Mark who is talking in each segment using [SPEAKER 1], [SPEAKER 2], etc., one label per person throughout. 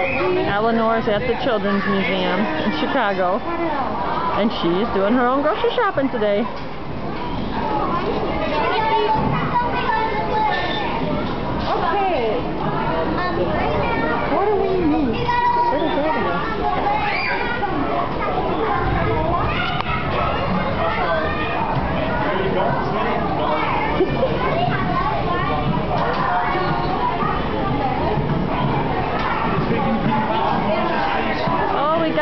[SPEAKER 1] Eleanor's at the Children's Museum in Chicago, and she's doing her own grocery shopping today.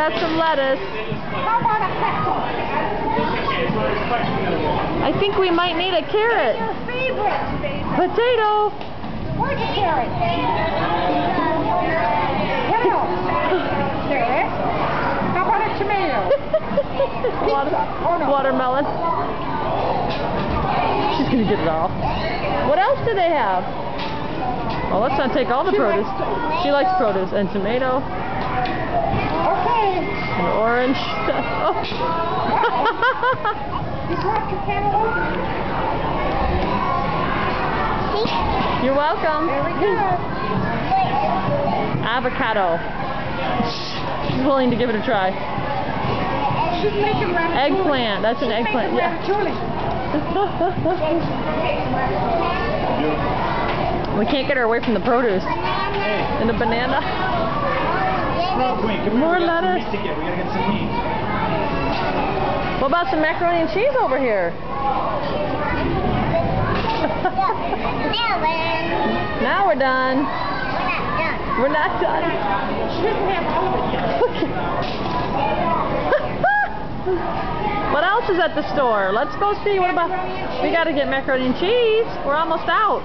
[SPEAKER 1] Some lettuce.
[SPEAKER 2] How about a pencil?
[SPEAKER 1] I think we might need a carrot. Potato.
[SPEAKER 2] Where's the carrot? What else? Carrot. How about a tomato?
[SPEAKER 1] Water-. Watermelon. She's gonna get it all. What else do they have? Well, let's not take all the
[SPEAKER 2] She
[SPEAKER 1] produce.
[SPEAKER 2] likes
[SPEAKER 1] She likes produce and tomato. And orange. Oh.
[SPEAKER 2] You dropped your cantaloupe?
[SPEAKER 1] You're welcome.
[SPEAKER 2] Very good.
[SPEAKER 1] Avocado. She's willing to give it a try.
[SPEAKER 2] She's making ratatouille.
[SPEAKER 1] Eggplant. That's an eggplant. Yeah. we can't get her away from the produce. And the banana.
[SPEAKER 3] Wait, come
[SPEAKER 1] More
[SPEAKER 3] here. We got some
[SPEAKER 1] lettuce.
[SPEAKER 3] to get. We gotta get some meat.
[SPEAKER 1] What about some macaroni and cheese over here? Now we're done. We're not done.
[SPEAKER 2] She doesn't have all of it yet.
[SPEAKER 1] what else is at the store? Let's go see. What about? We got to get macaroni and cheese. We're almost out.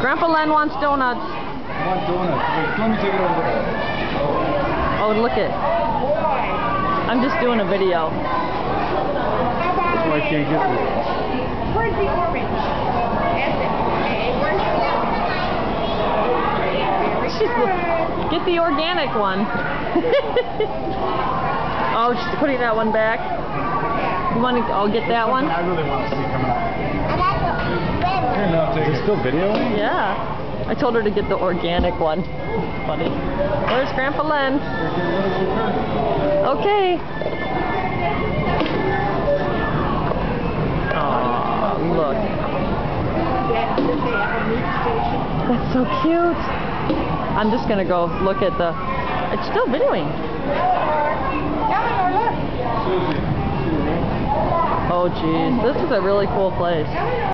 [SPEAKER 1] Grandpa Len wants donuts.
[SPEAKER 3] I want donuts. Wait, let me take it over there.
[SPEAKER 1] Oh, look it. I'm just doing a video.
[SPEAKER 3] That's why I can't get
[SPEAKER 2] orange? Where's the orange? It. Where's the orange?
[SPEAKER 1] Get the organic one. oh, she's putting that one back.
[SPEAKER 2] Yeah.
[SPEAKER 1] You want to? I'll get that one.
[SPEAKER 3] I really want to see coming out. Here, now take Is it still videoing?
[SPEAKER 1] Yeah. I told her to get the organic one. Funny. Where's Grandpa Len? Okay. Aw, look.
[SPEAKER 2] Yeah, did they have a meat station?
[SPEAKER 1] That's so cute. I'm just gonna go look at the. It's still videoing. Oh, geez. This is a really cool place.